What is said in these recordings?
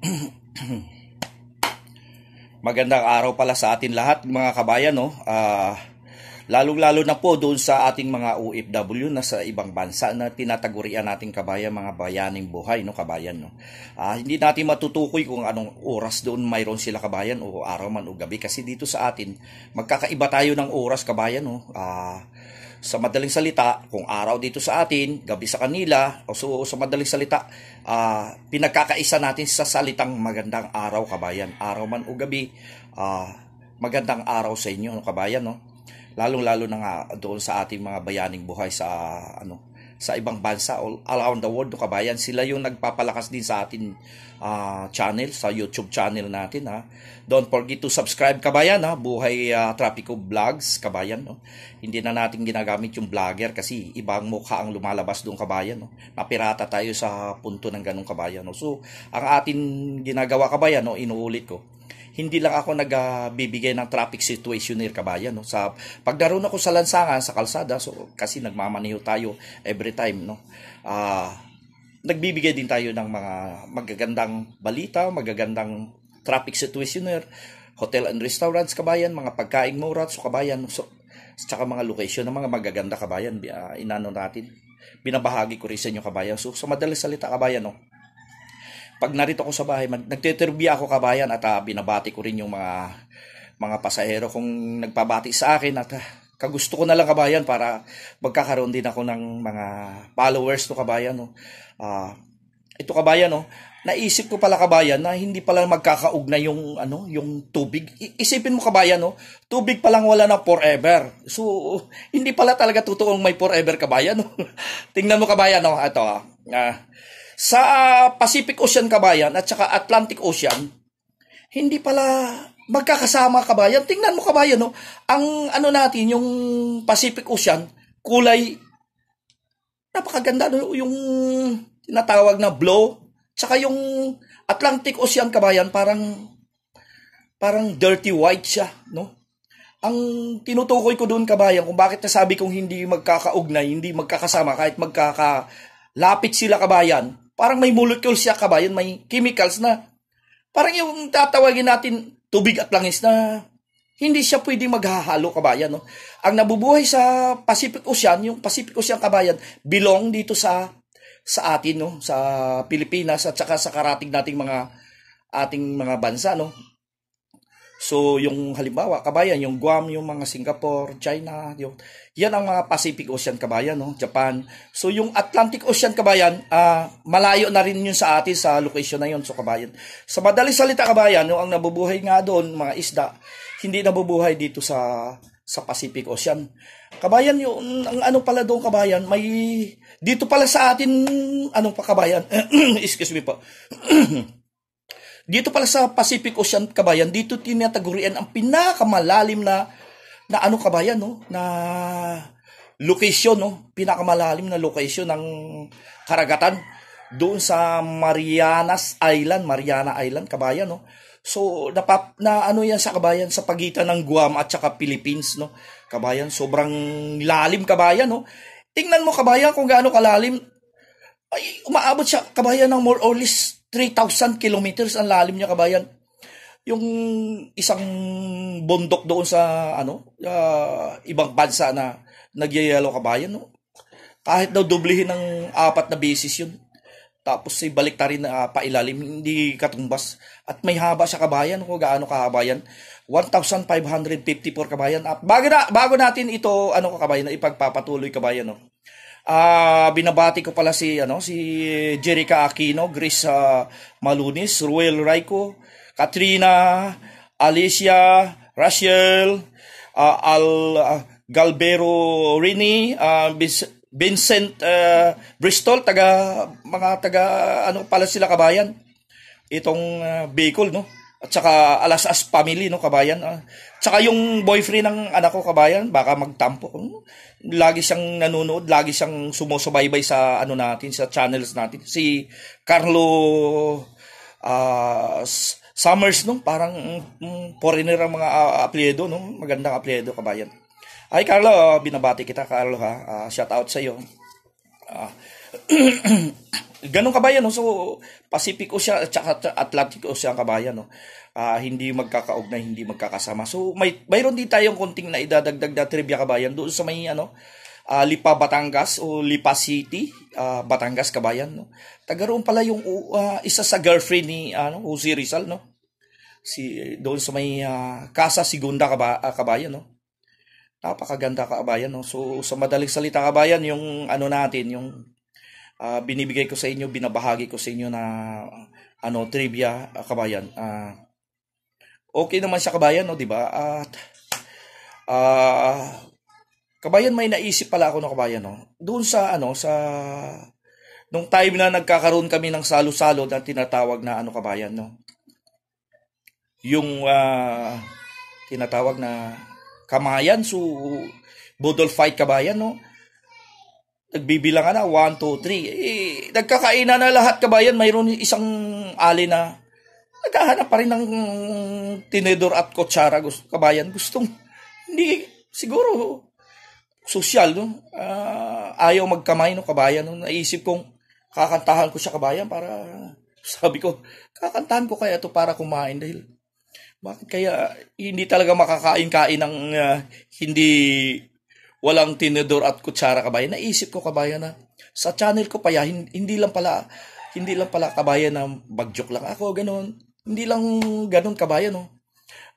Magandang araw pala sa atin lahat mga kabayan no. Uh, lalong-lalo na po doon sa ating mga OFW na sa ibang bansa na tinatagurian nating kabayan mga bayaning buhay no kabayan no. Uh, hindi natin matutukoy kung anong oras doon mayroon sila kabayan o araw man o gabi kasi dito sa atin magkakaiba tayo ng oras kabayan no. Uh, sa madaling salita, kung araw dito sa atin, gabi sa kanila, o so, sa madaling salita, uh, pinagkakaisa natin sa salitang magandang araw, kabayan. Araw man o gabi, uh, magandang araw sa inyo, kabayan, no? Lalong-lalo na nga doon sa ating mga bayaning buhay sa ano sa ibang bansa all around the world, no, kabayan. Sila yung nagpapalakas din sa atin uh, channel, sa YouTube channel natin. Ha. Don't forget to subscribe, kabayan. Ha. Buhay uh, Traffico Vlogs, kabayan. No. Hindi na natin ginagamit yung vlogger kasi ibang mukha ang lumalabas doon, kabayan. No. Napirata tayo sa punto ng ganong kabayan. No. So, ang atin ginagawa, kabayan, no, inuulit ko, hindi lang ako nagbibigay ng traffic situationer kabayan no? Sa pagdaroon ako sa lansangan sa kalsada so kasi nagmamaneho tayo every time no? Uh, nagbibigay din tayo ng mga magagandang balita magagandang traffic situationer hotel and restaurants kabayan mga pagkain mura so kabayan so tsaka mga location ng mga magaganda kabayan uh, inano natin. Binabahagi ko rin sa inyo kabayan. So sa madaling salita kabayan no pag narito ako sa bahay, nagtitribya ako kabayan at uh, binabati ko rin yung mga mga pasahero kung nagpabati sa akin at uh, kagusto ko na lang kabayan para magkakaroon din ako ng mga followers to kabayan no. Uh, ito kabayan no, naisip ko pala kabayan na hindi pala magkakaugnay yung ano, yung tubig. Isipin mo kabayan no, tubig pa lang wala na forever. So hindi pala talaga totoong may forever kabayan no. Tingnan mo kabayan no, ito ah. Uh, sa Pacific Ocean kabayan at saka Atlantic Ocean, hindi pala magkakasama kabayan. Tingnan mo kabayan, no? Ang ano natin, yung Pacific Ocean, kulay napakaganda no? yung tinatawag na blue. Tsaka yung Atlantic Ocean kabayan, parang parang dirty white siya, no? Ang tinutukoy ko doon kabayan kung bakit nasabi kong hindi magkakaugnay, hindi magkakasama kahit magkakalapit sila kabayan, Parang may molecule siya kabayan, may chemicals na parang yung tatawagin natin tubig at langis na hindi siya pwedeng maghahalo kabayan. No? Ang nabubuhay sa Pacific Ocean, yung Pacific Ocean kabayan, belong dito sa sa atin, no? sa Pilipinas at saka sa karating nating mga ating mga bansa. No? So, yung halimbawa, kabayan, yung Guam, yung mga Singapore, China, yung, yan ang mga Pacific Ocean kabayan, no? Japan. So, yung Atlantic Ocean kabayan, uh, malayo na rin yun sa atin sa location na yun, so kabayan. Sa madaling salita kabayan, yung ang nabubuhay nga doon, mga isda, hindi nabubuhay dito sa sa Pacific Ocean. Kabayan, yung ang ano pala doon kabayan, may dito pala sa atin, anong pa kabayan? Excuse me po. Dito pala sa Pacific Ocean kabayan, dito tinatagurian ang pinakamalalim na na ano kabayan no, na location no, pinakamalalim na location ng karagatan doon sa Marianas Island, Mariana Island kabayan no. So napap, na ano yan sa kabayan sa pagitan ng Guam at saka Philippines no. Kabayan sobrang lalim kabayan no. Tingnan mo kabayan kung gaano kalalim. Ay umaabot siya kabayan ng more or less 3,000 kilometers ang lalim niya kabayan. Yung isang bundok doon sa ano, uh, ibang bansa na nagyayalo kabayan, no? Kahit daw dublihin ng apat na beses yun. Tapos si balik rin na uh, pailalim, hindi katumbas. At may haba sa kabayan, kung gaano kahaba yan. 1,554 kabayan. At bago, na, bago natin ito, ano kabayan, ipagpapatuloy kabayan, no? Uh, binabati ko pala si ano si Jerica Aquino, Grace uh, Malunis, Ruel Raico, Katrina, Alicia, Rachel, uh, Al uh, Galbero Rini, uh, Vincent uh, Bristol, taga mga taga ano pala sila kabayan. Itong uh, Bicol no. At saka Alasas family no kabayan. Uh, tsaka yung boyfriend ng anak ko kabayan baka magtampo. Lagi siyang nanonood, lagi siyang sumusubaybay sa ano natin sa channels natin. Si Carlo uh, Summers no, parang um, foreigner ang mga uh, apelyido no, magandang apelyido kabayan. Ay Carlo, binabati kita Carlo ha. Uh, shout out sa iyo. Uh, ganun kabayan, no? So, Pacific Ocean at Atlantic Ocean kabayan, no? Uh, hindi magkakaugnay, hindi magkakasama. So, may mayroon din tayong konting na idadagdag na trivia kabayan doon sa may ano, uh, Lipa Batangas o Lipa City, uh, Batangas kabayan, no. Taga pala yung uh, isa sa girlfriend ni ano, Jose Rizal, no. Si doon sa may uh, Casa Segunda kaba, uh, kabayan, no. Napakaganda kabayan, no. So sa madaling salita kabayan, yung ano natin, yung uh, binibigay ko sa inyo, binabahagi ko sa inyo na ano trivia uh, kabayan. Uh, okay naman siya kabayan, no, di ba? At uh, kabayan may naisip pala ako no kabayan, no. Doon sa ano sa nung time na nagkakaroon kami ng salo-salo na tinatawag na ano kabayan, no. Yung uh, tinatawag na kamayan, so bodol fight kabayan, no nagbibilang na, 1, 2, 3. Eh, nagkakainan na lahat kabayan, mayroon isang ali na naghahanap pa rin ng tinedor at kutsara. Gusto, kabayan, gustong, hindi, siguro, sosyal, no? Uh, ayaw magkamay, no, kabayan. No? Naisip kong, kakantahan ko siya, kabayan, para, sabi ko, kakantahan ko kaya to para kumain dahil, bakit kaya hindi talaga makakain-kain ng uh, hindi walang tinidor at kutsara kabayan. Naisip ko kabayan na sa channel ko pa ya, hindi lang pala hindi lang pala kabayan na bagjok lang ako ganun. Hindi lang ganun kabayan no.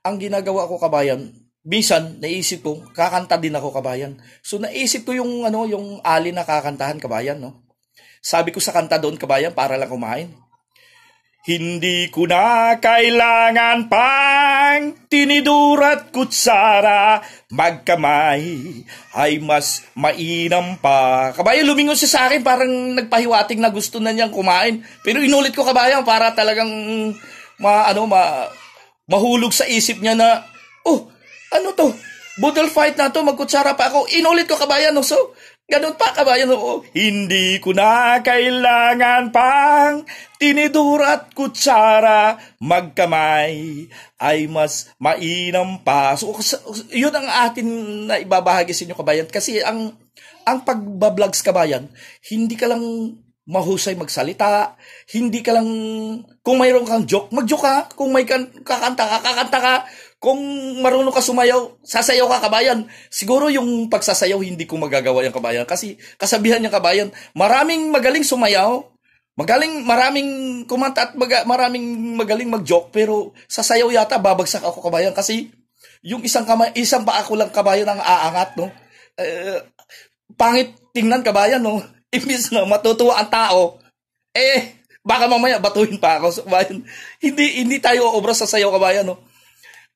Ang ginagawa ko kabayan, minsan naisip ko kakanta din ako kabayan. So naisip ko yung ano yung ali na kakantahan kabayan no. Sabi ko sa kanta doon kabayan para lang kumain. Hindi ko na kailangan pang tinidurat kutsara, magkamay ay mas mainam pa. Kabayan, lumingon siya sa akin, parang nagpahiwating na gusto na niyang kumain. Pero inulit ko kabayan para talagang ma, ano, ma, mahulog sa isip niya na, oh, ano to? Budol fight na to, magkutsara pa ako. Inulit ko kabayan, no? So, Ganun pa kabayan, oo. Hindi ko na kailangan pang tinidura at kutsara, magkamay ay mas mainam pa. So, yun ang atin na ibabahagi sa inyo kabayan. Kasi ang, ang pagbablogs kabayan, hindi ka lang mahusay magsalita, hindi ka lang, kung mayroon kang joke, mag-joke ka, kung may kan, kakanta ka, kakanta ka, kung marunong ka sumayaw, sasayaw ka kabayan. Siguro yung pagsasayaw hindi ko magagawa yung kabayan kasi kasabihan niya kabayan, maraming magaling sumayaw, magaling maraming kumanta at maga, maraming magaling mag-joke pero sasayaw yata babagsak ako kabayan kasi yung isang kamay, isang pa ako lang kabayan ang aangat no. Eh, pangit tingnan kabayan no. Imbis na matutuwa ang tao, eh baka mamaya batuhin pa ako so, kabayan. Hindi hindi tayo obra sa sayaw kabayan no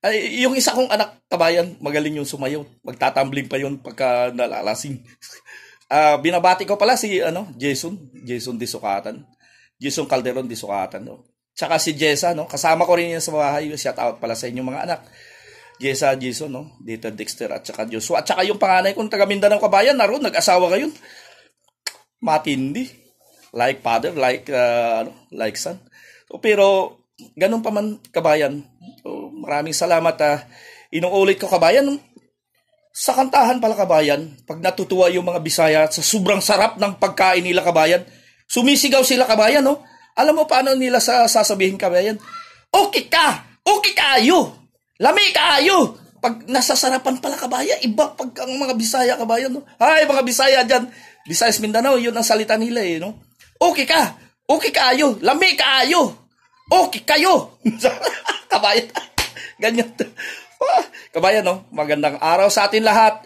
ay, yung isa kong anak kabayan, magaling yung sumayaw. Magtatambling pa yun pagka nalalasing. uh, binabati ko pala si ano, Jason, Jason Disukatan. Jason Calderon Disukatan. No? Tsaka si Jessa, no? kasama ko rin yan sa bahay. Shout out pala sa inyong mga anak. Jessa, Jason, no? Dito Dexter at saka Joshua. At saka yung panganay kong taga Mindanao kabayan, naroon, nag-asawa ngayon. Matindi. Like father, like, uh, ano, like son. So, pero, ganun pa man kabayan, maraming salamat. Ah. Inuulit ko kabayan, sa kantahan pala kabayan, pag natutuwa yung mga Bisaya sa sobrang sarap ng pagkain nila kabayan, sumisigaw sila kabayan, no? Alam mo paano nila sa sasabihin kabayan? Okay ka! Okay kayo! Lami kayo! Pag nasasarapan pala kabayan, iba pag ang mga Bisaya kabayan, no? Ay, mga Bisaya dyan, Visayas Mindanao, yun ang salita nila eh, no? Okay ka! Okay kayo! Lami kayo! Okay kayo! kabayan. Ganyan. kabayan, no? Magandang araw sa atin lahat.